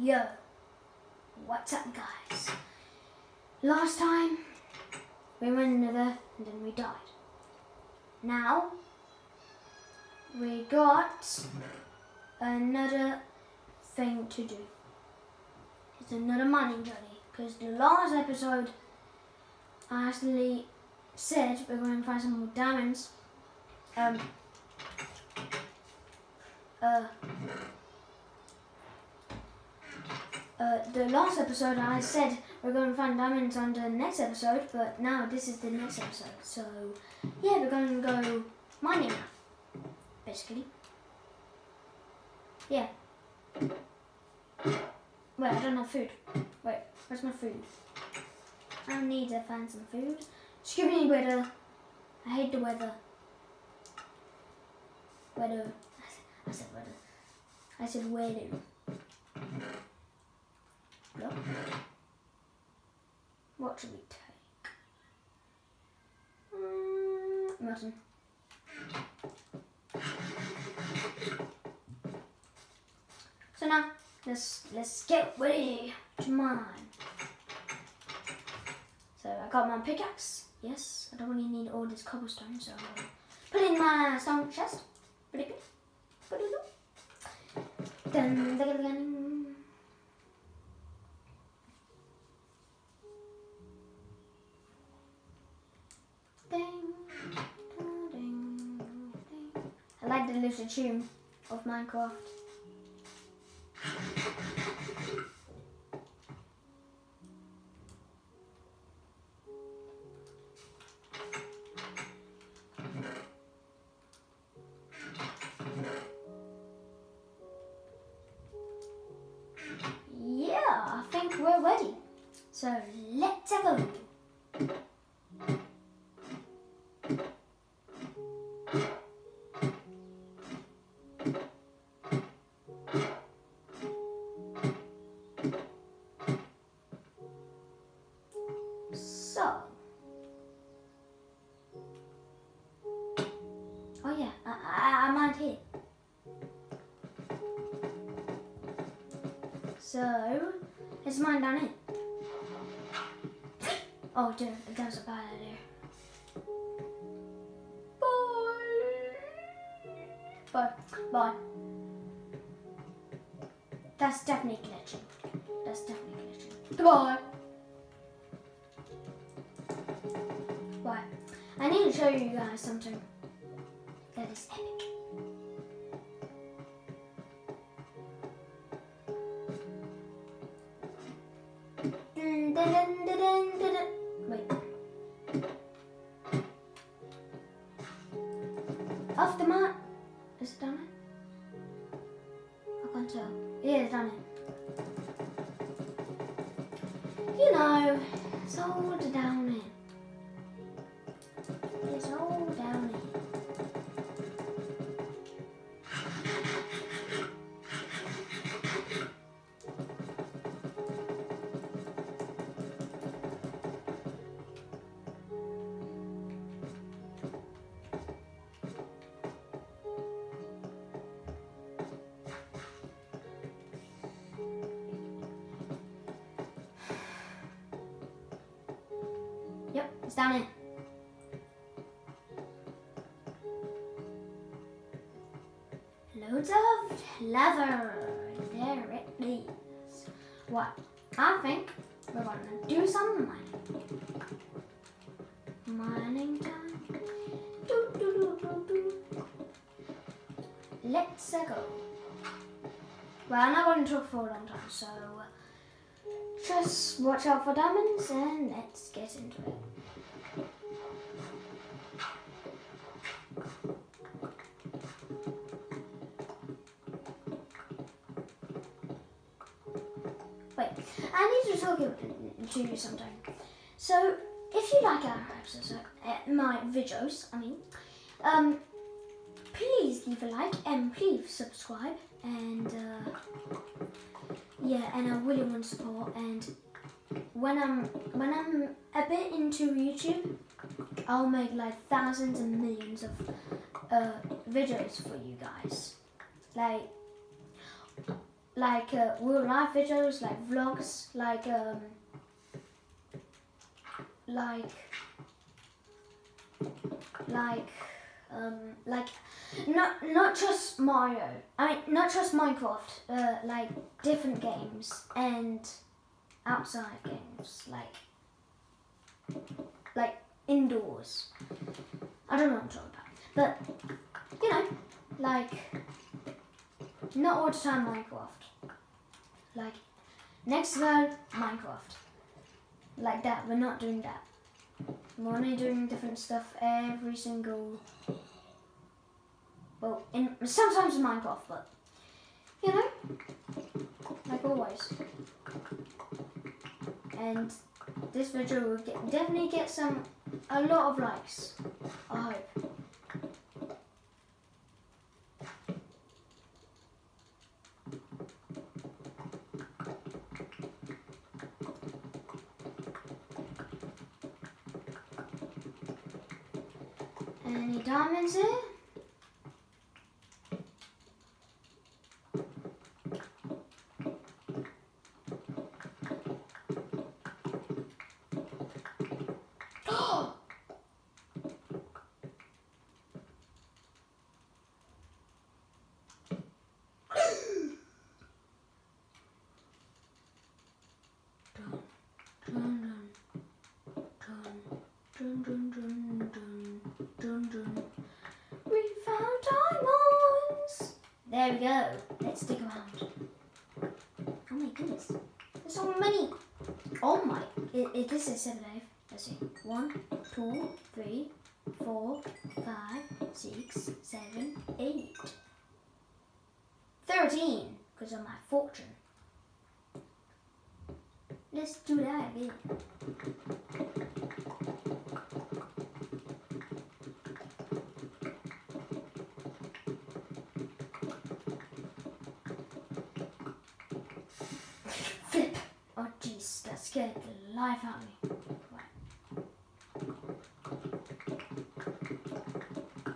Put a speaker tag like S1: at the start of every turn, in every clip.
S1: Yo, what's up, guys? Last time we went into the and then we died. Now we got another thing to do. It's another mining journey because the last episode I actually said we're going to find some more diamonds. Um. Uh. Uh, the last episode I said we're going to find diamonds on the next episode, but now this is the next episode. So, yeah, we're going to go mining now, basically. Yeah. Wait, I don't have food. Wait, where's my food? I need to find some food. Excuse me, weather. I hate the weather. Weather. I said weather. I said weather. Look. Should we take? Mm, mutton. So now let's let's get ready to mine. So I got my pickaxe. Yes, I don't really need all this cobblestone, so I'll put it in my stone chest. Pretty I like the little tune of Minecraft. Yeah, I think we're ready. So let's go. So. Oh yeah, I, I, I might here. So, let's mine down here. Oh, dude, that was a bad idea. Bye. Bye. That's definitely glitching. That's definitely glitching. Goodbye. Right. I need to show you guys something that is epic. Down here. Loads of leather. There it is. What? I think we're gonna do some mining. Mining time. Let's go. Well, I'm not going to talk for a long time, so just watch out for diamonds and let's get into it. Wait, I need to talk to you sometime. So, if you like our episodes, uh, my videos, I mean, um, please leave a like and please subscribe and uh, yeah, and I really want to support. And when I'm when I'm a bit into YouTube, I'll make like thousands and millions of uh, videos for you guys. Like like uh, real life videos, like vlogs, like um, like like um, like not not just Mario. I mean, not just Minecraft. Uh, like different games and outside games, like like indoors. I don't know what I'm talking about, but you know, like not all the time Minecraft. Like next level Minecraft. Like that. We're not doing that. We're doing different stuff every single. Well, in sometimes in Minecraft, but you know, like always. And this video will get, definitely get some a lot of likes. I hope. Any diamonds here? Dun, dun, dun, dun, dun, dun. We found diamonds. There we go. Let's dig around. Oh my goodness. There's so many. Oh my. It, it, this is seven oh life. Let's see. One, two, three, four, five, six, seven, eight. Thirteen. Because of my fortune. Let's do that again. Flip. Oh jeez, that scared the life out of me. Right.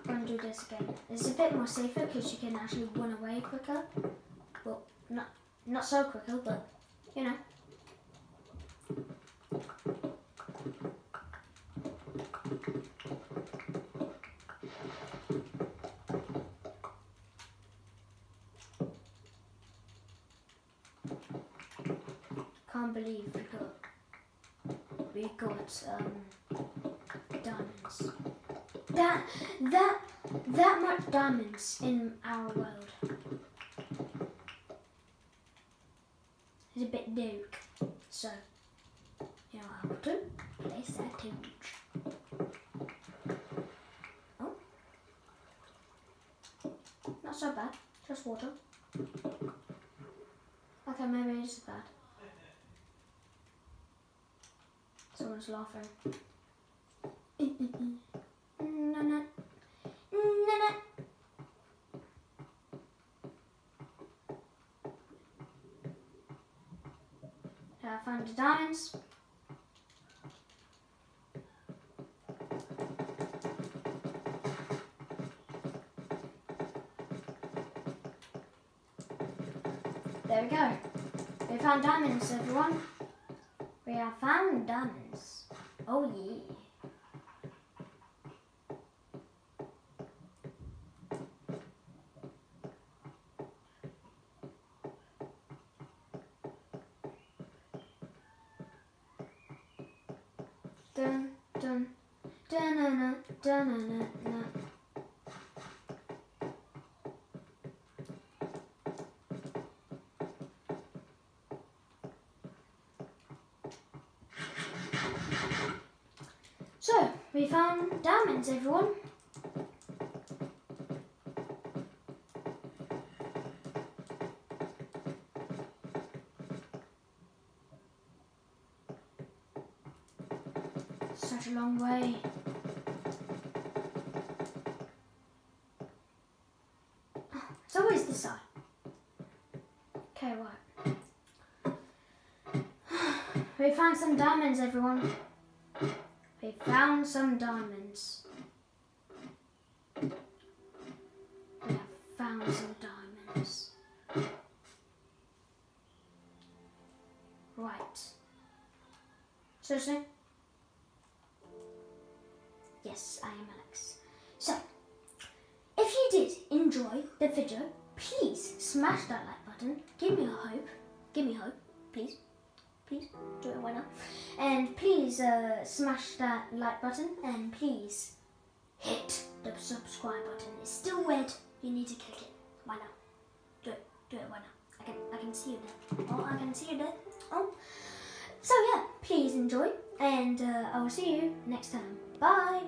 S1: Gonna do this again. It's a bit more safer because you can actually run away quicker. Well, not not so quicker, but you know. Can't believe we got we got um diamonds. That that that much diamonds in our world. It's a bit nuke. So you know how to place that torch. Oh. Not so bad. Just water. Okay, maybe it's bad. Someone's laughing. No, no. I found the diamonds. There we go. We found diamonds, everyone. We have found diamonds. Oh yeah. Dun dun dun dun dun dun dun dun. So, we found diamonds, everyone. Such a long way. It's always this side. Okay, right. We found some diamonds, everyone. Found some diamonds. We have found some diamonds. right. Seriously? Yes, I am Alex. So, if you did enjoy the video, please smash that like button. Give me a hope. Give me hope, please. Please do it right now. And please uh, smash that like button and please hit the subscribe button. It's still red. You need to click it. Why now? Do it. Do it Why now. I can I can see you there. Oh, I can see you there. Oh. So yeah, please enjoy and uh, I will see you next time. Bye.